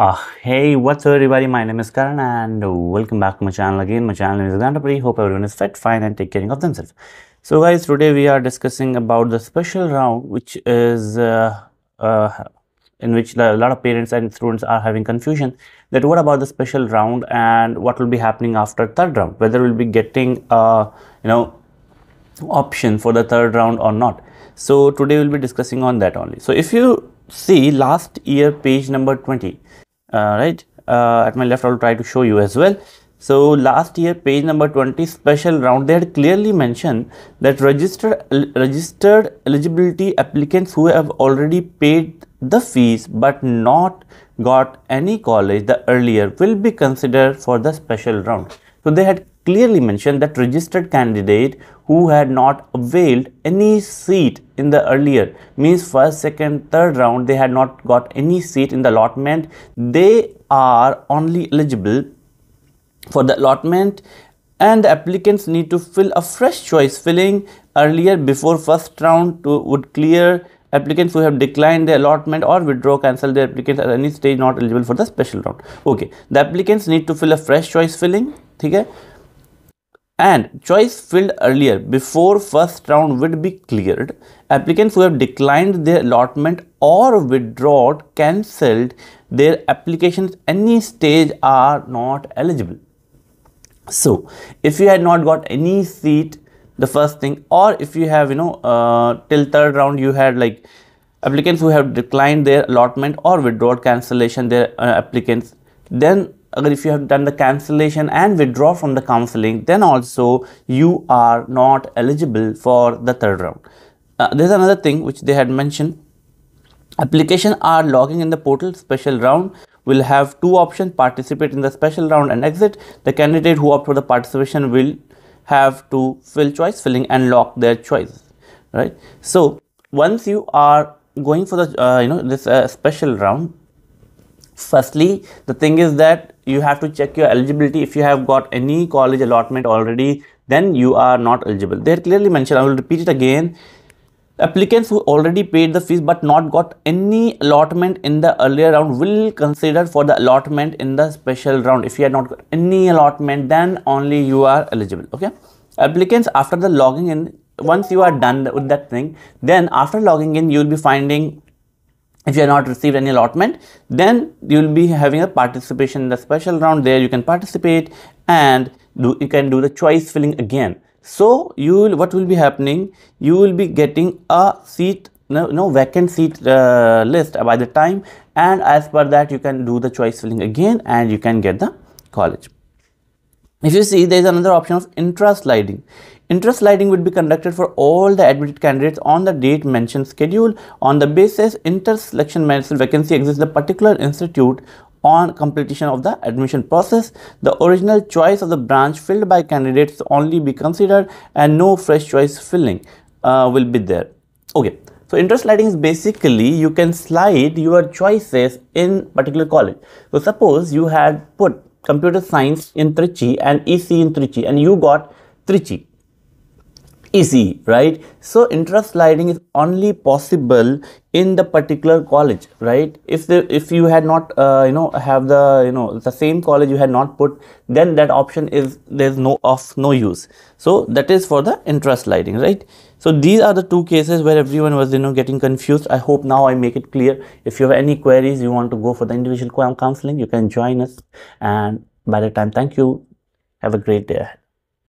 Uh, hey, what's up everybody? My name is Karan and welcome back to my channel again. My channel is Gandapuri. Hope everyone is fit, fine and take care of themselves. So guys, today we are discussing about the special round which is uh, uh, in which a lot of parents and students are having confusion that what about the special round and what will be happening after third round whether we'll be getting a you know option for the third round or not so today we'll be discussing on that only so if you see last year page number 20 uh, right? Uh, at my left I'll try to show you as well. So last year page number 20 special round they had clearly mentioned that registered registered eligibility applicants who have already paid the fees but not got any college the earlier will be considered for the special round. So they had clearly mentioned that registered candidate who had not availed any seat in the earlier means first second third round they had not got any seat in the allotment. They are only eligible for the allotment and the applicants need to fill a fresh choice filling earlier before first round to would clear applicants who have declined the allotment or withdraw cancel their applicants at any stage not eligible for the special round. Okay the applicants need to fill a fresh choice filling okay and choice filled earlier before first round would be cleared. Applicants who have declined their allotment or withdrawn cancelled their applications any stage are not eligible. So if you had not got any seat the first thing or if you have you know uh, till third round you had like applicants who have declined their allotment or withdrawn cancellation their uh, applicants then if you have done the cancellation and withdraw from the counseling then also you are not eligible for the third round. Uh, there's another thing which they had mentioned. Application are logging in the portal special round. Will have two options participate in the special round and exit. The candidate who opt for the participation will have to fill choice filling and lock their choices right? So once you are going for the uh, you know this uh, special round firstly the thing is that you have to check your eligibility if you have got any college allotment already then you are not eligible they are clearly mentioned i will repeat it again Applicants who already paid the fees but not got any allotment in the earlier round will consider for the allotment in the special round. If you had not got any allotment, then only you are eligible. Okay. Applicants after the logging in, once you are done with that thing, then after logging in, you will be finding if you have not received any allotment then you will be having a participation in the special round. There you can participate and do you can do the choice filling again. So you will what will be happening? You will be getting a seat no, no vacant seat uh, list by the time. And as per that you can do the choice filling again and you can get the college. If you see there is another option of intra sliding intra sliding would be conducted for all the admitted candidates on the date mentioned schedule on the basis inter selection vacancy exists the particular institute on completion of the admission process. The original choice of the branch filled by candidates only be considered and no fresh choice filling uh, will be there. Okay. So intra sliding is basically you can slide your choices in particular college. So suppose you had put computer science in Trichy and EC in Trichy and you got Trichy EC right? So intra sliding is only possible in the particular college right? If the if you had not uh, you know have the you know the same college you had not put then that option is there's no of no use. So that is for the intra sliding right? So these are the two cases where everyone was you know getting confused. I hope now i make it clear. If you have any queries you want to go for the individual counseling you can join us. And by the time thank you. Have a great day